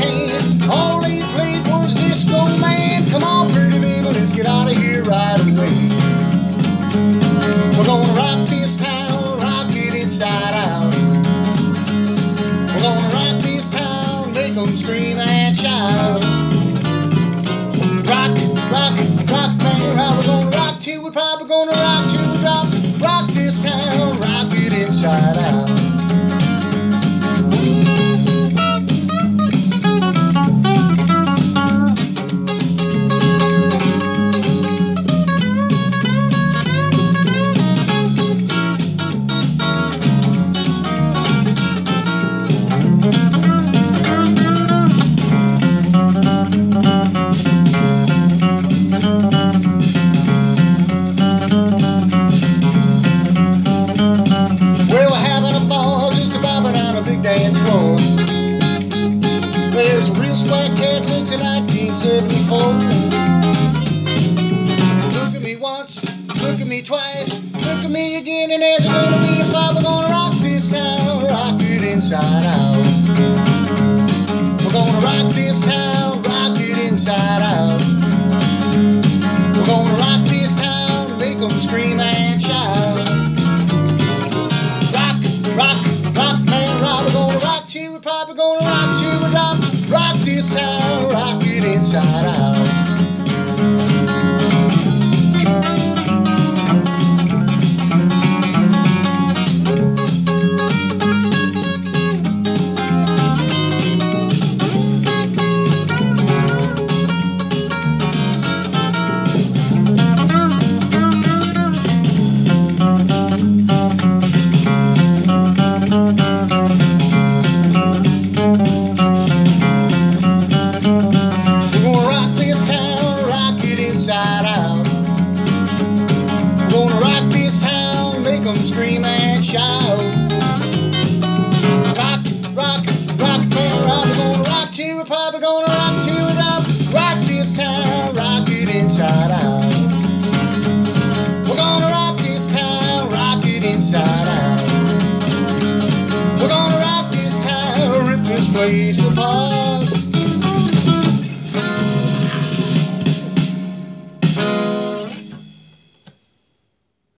can. All they played was Disco Man. Come on, pretty baby, let's get out of here right away. We're gonna rock this town, rock it inside out. We're gonna rock this town, make 'em scream and shout. Rock, rock, rock, man, how we gonna rock till we're probably gonna me twice, look at me again, and there's gonna be a fight. We're gonna rock this town, rock it inside out. We're gonna rock this town, rock it inside out. We're gonna rock this town, make 'em scream and shout. Rock, rock, rock, man, rock. We're gonna rock till we're probably gonna rock till we drop. Rock this town, rock it inside out. Gonna rock this town, make 'em scream and shout. Rock, rock, rock, man, rock. We're gonna rock till we're probably gonna rock till we drop. Rock this town, rock it inside out.